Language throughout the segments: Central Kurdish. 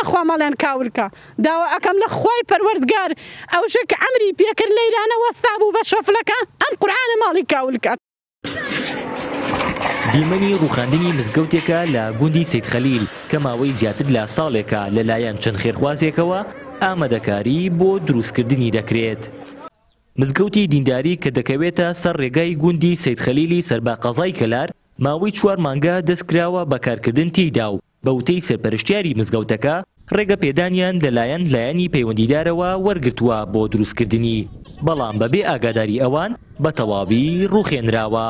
تخوا مەڵێن کاولکە داوا ئەکەم لە خوای پەروەردگار ئەوشە کە عەمری پێکرد لەیرانە وەستابوو بە شۆفلەکە ئەم قورعانە ماڵی کاولکە. دیمەنی ڕوخاندنی مزگەوتێکە لە گوندی سید خەلیل کە ماوەی زیاتر لە ساڵێکە لەلایەن چەند خێرخوازێکەوە ئامادەکاری بۆ دروستکردنی دەکرێت. مزگەوتی دینداری کە دەکەوێتە سەر ڕێگای گوندی سید خەلیلی سەربە قەزای کەلار ماوەی چوار مانگە دەستکراوە بە کارکردن تێیدا و بە وتەی سەرپەرشتیاری مزگەوتەکە، ڕێگە پێدانیان لەلایەن لایەنی پەیوەندیدارەوە وەرگرتووە بۆ دروستکردنی، بەڵام بەبێ ئاگاداری ئەوان بە تەواوی ڕووخێنراوە.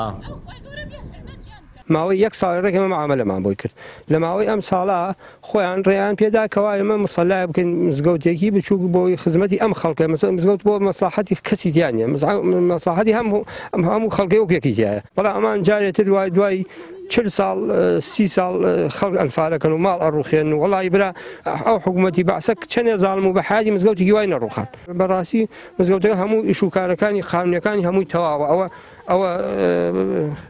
ماوەی یەک ساڵی ڕێک ئێمە معامەلەمان بۆی کرد، لە ماوەی ئەم ساڵە خۆیان ڕێیان پێدا کەوا ئێمە موسەلایە بکەین مزگەوتێکی بچووک بۆ خزمەتی ئەم خەڵکە، مزگەوت بۆ مەسڵەحەتی کەسی تیا نییە، مەسڵەحەتی هەموو خەڵکەی وەک یەکی تیایە، بەڵام ئەمان جارێ تر دوای دوای، چل ساڵ سی ساڵ خەڵک ئەنفالەکەن و ماڵ ئەڕوخێن و وڵی برا ئەو حکوومەتتی بەعسە چەندێ زانم و بە حالی مزگەوتی گیوای نەڕوخان بەڕاستی مزگەوتەکە هەموو ئیشوکارەکانی خانونەکانی هەمووی تەواوە ئەوە ئەوە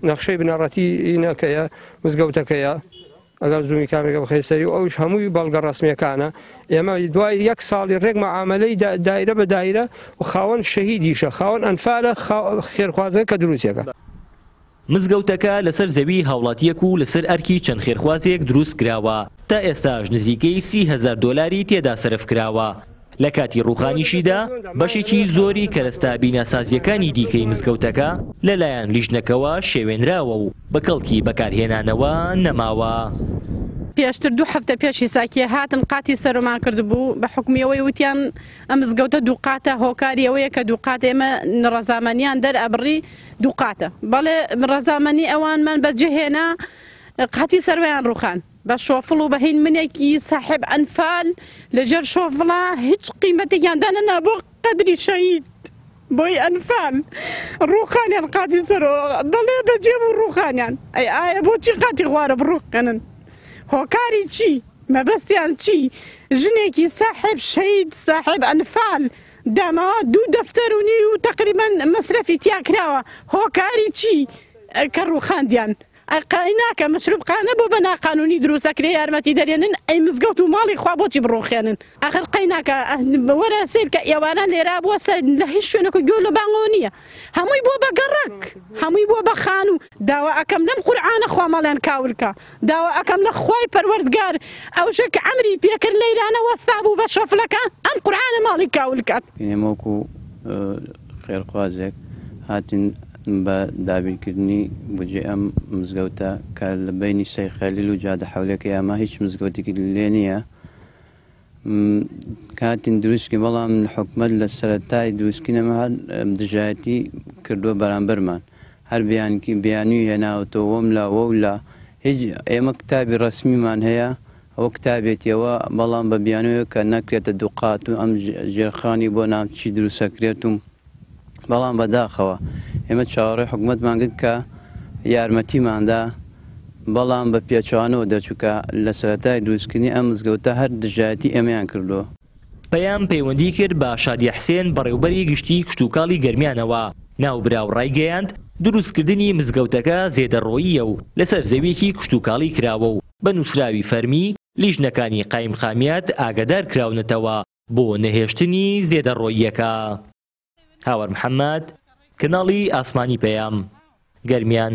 نەخشەی بنەڕەتی نەکەیە مزگەوتەکەیە ئەگەر زووی کامێکە بخی سەری و ئەوش هەمووی بەڵگە ڕسمەکانە ئێمە دوای یەک ساڵی ڕێک مەعاملەی دایرە بە دایرە و خاوەن شەهیدیشە خاوەن ئەنفالە خێرخوازە کە دروستەکە مزگەوتەکە لەسەر زەویی هاوڵاتییەک و لەسەر ئەرکی چەند خێرخوازێک دروست کراوە، تا ئێستاش نزیکەی سی هەزار دۆلاری تێدا سەرف کراوە، لە کاتی ڕووخانیشیدا بەشێکی زۆری کەرەستە بیناسازییەکانی دیکەی مزگەوتەکە لەلایەن لیژنەکەوە شێوێنراوە و بە کەڵکی بەکارهێنانەوە نەماوە. پێشتر دوو هەفتە پێش هیساکیە هاتن قاتی سەرمان کردبوو بە حوکمی ئەوەی وتیان ئەم مزگەوتە دوو قاتە هۆکاری ئەوەیە کە دوو قات ئێمە نڕەزامەنیان دەر ئەبڕی، دووقاتە بەڵێ ڕەزامەنی ئەوانمان بەجێ هێنا قاتی سەرویان ڕوخان بە شۆفڵ و بەهین منێکی ساحب ئەنفال لەژێر شۆفڵا هیچ قیمەتێکیان دانەنا بۆ قەدری شەید بۆی ئەنفال ڕوخانیان قاتی سەرۆ بەڵێ بەجێ بوو ڕوخانیان ئەی ئایا بۆچی قاتی خوارە بڕوخکەنن هۆکاری چی مەبەستیان چی ژنێکی ساحب شەید ساحب ئەنفال داما دوو دەفتەر و نیو و تەقریبەن مەسرەفی تیا کراوە هۆکاری چی کە ڕوخاندیان ئەی قایناکە مەشروب قانە بۆ بە ناقانونی دروست ئەکرێ یارمەتی دەرێنن ئەی مزگەوت و ماڵی خوا بۆچی بڕوخێنن ئەخر قەیناکە وەرە سەیر کە ئێواران لێرا بوەسە لە هیچ شوێنەکو گوێ لە بانگەوە نیە هەمووی بوە بە گەڕەک هەمووی بوە بە خانوو داوا ئەکەم لەم قورعانە خوا مەڵێن کاولکە داوا ئەکەم لە خوای پەروەردگار ئەوشە کە عەمری پێ کرد لەیرانە وەستابوو بە شەفلەکە ئەم قورعانە ماڵی کاول کات. ئێمە وەکو خێرخوازێک هاتین بە دابینکردنی بودجەی ئەم مزگەوتە کە لە بەینی سەیخەلیل و جادە حەولێکەی ئەمە هیچ مزگەوتێکی لێ نییە، کاتین دروستکرد بەڵام حکومەت لە سەرەتای دروستکردنەوە هەر دژایەتی کردووە بەرامبەرمان هەر بیانکی بیانوی هێناوەتەوە وەملا وەولا هیچ ئێمە کتابی ڕەسمیمان هەیە ئەوە کتابێتیەوە بەڵام بە بیانوێکە نەکرێتە دوقات و ئەم ژێرخانی بۆ نام چی دروستەکرێت و بەڵام بەداخەوە ئێمە چاوەڕێی حکومەتمان کرد کە یارمەتیمان دا، بەڵام بە پێچەوانەوە دەرچوو کە لە سەرەتای دروستکردنی ئەم مزگەوتە هەر دژایەتی ئێمەیان کردووە. پەیام پەیوەندی کرد بە شادیە حسێن بەڕێوبەری گشتیی کشتوکاڵی گەرمیانەوە، ناوبراو ڕایگەیاند، دروستکردنی مزگەوتەکە زێدەڕۆییە و لەسەر زەوییەکی کشتوکاڵی کراوە و بە نووسراوی فەرمی لیژنەکانی قایمقامیەت ئاگادار کراونەتەوە، بۆ نەهێشتنی زێدەڕۆییەکە. هاوار محەمەد، کەناڵی ئاسمانی پەیام، گەرمیان.